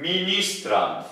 ministrant,